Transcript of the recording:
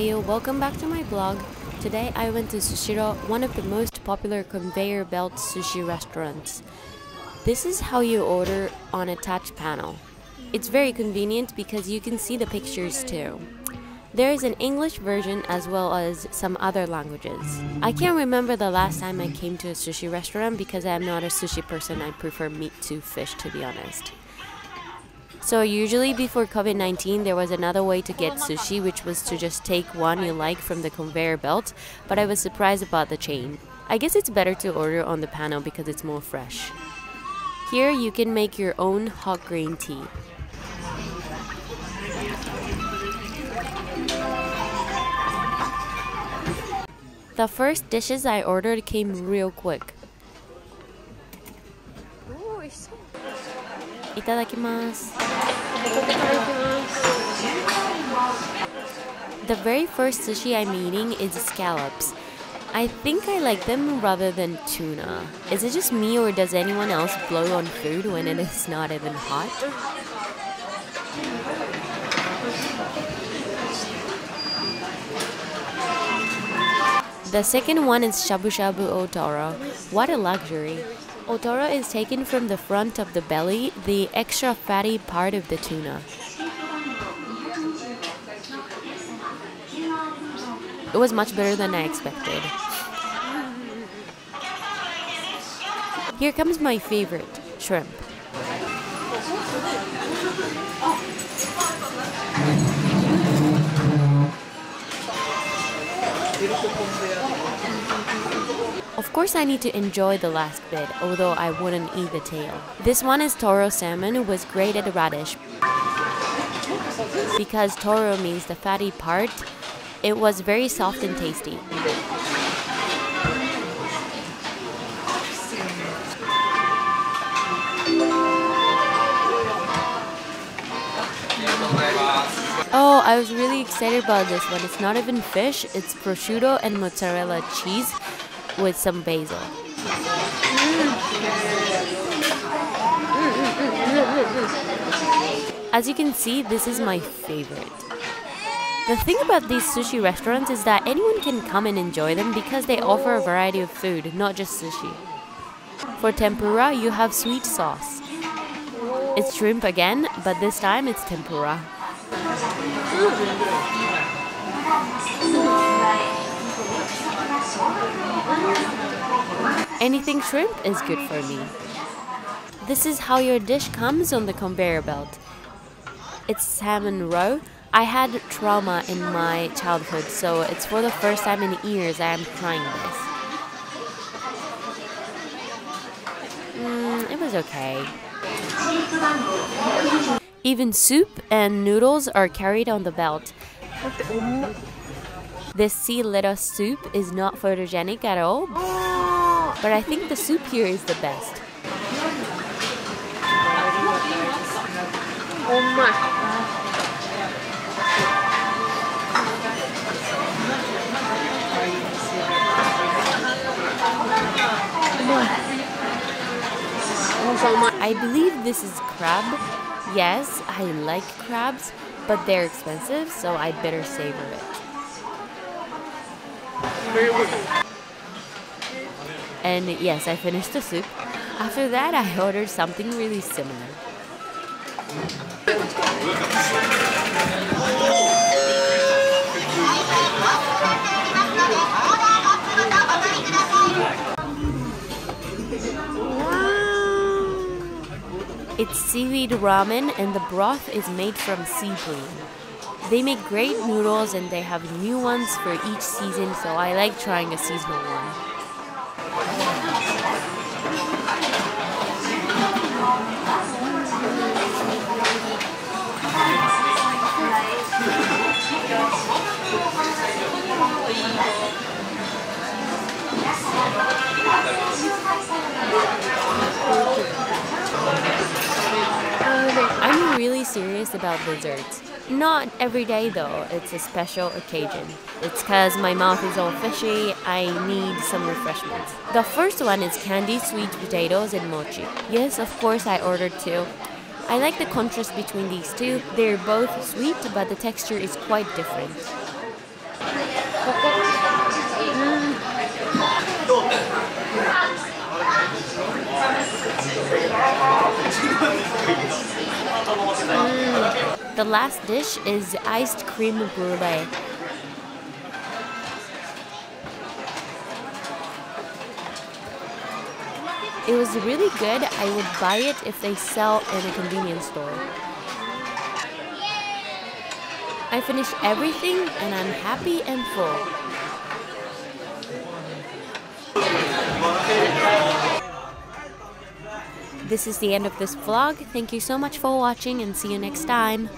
Welcome back to my blog. Today I went to Sushiro, one of the most popular conveyor belt sushi restaurants. This is how you order on a touch panel. It's very convenient because you can see the pictures too. There is an English version as well as some other languages. I can't remember the last time I came to a sushi restaurant because I am not a sushi person. I prefer meat to fish to be honest. So usually before COVID-19 there was another way to get sushi which was to just take one you like from the conveyor belt, but I was surprised about the chain. I guess it's better to order on the panel because it's more fresh. Here you can make your own hot green tea. The first dishes I ordered came real quick. Itadakimasu. The very first sushi I'm eating is scallops. I think I like them rather than tuna. Is it just me or does anyone else blow on food when it is not even hot? The second one is shabu shabu otoro. What a luxury. Otoro is taken from the front of the belly, the extra fatty part of the tuna. It was much better than I expected. Here comes my favorite, shrimp. Of course I need to enjoy the last bit, although I wouldn't eat the tail. This one is toro salmon with grated radish. Because toro means the fatty part, it was very soft and tasty. Oh, I was really excited about this one. It's not even fish, it's prosciutto and mozzarella cheese with some basil. As you can see, this is my favorite. The thing about these sushi restaurants is that anyone can come and enjoy them because they offer a variety of food, not just sushi. For tempura, you have sweet sauce. It's shrimp again, but this time it's tempura. Anything shrimp is good for me. This is how your dish comes on the conveyor belt. It's salmon roe. I had trauma in my childhood, so it's for the first time in years I am trying this. Mm, it was okay. Even soup and noodles are carried on the belt. This sea lettuce soup is not photogenic at all, but I think the soup here is the best. I believe this is crab. Yes, I like crabs, but they're expensive, so I'd better savor it. And yes, I finished the soup. After that, I ordered something really similar. It's seaweed ramen and the broth is made from sea. They make great noodles and they have new ones for each season, so I like trying a seasonal one. Serious about desserts. Not every day though, it's a special occasion. It's cause my mouth is all fishy, I need some refreshments. The first one is candied sweet potatoes and mochi. Yes, of course I ordered two. I like the contrast between these two. They're both sweet, but the texture is quite different. The last dish is iced cream brulee. It was really good. I would buy it if they sell in a convenience store. I finished everything and I'm happy and full. This is the end of this vlog. Thank you so much for watching and see you next time.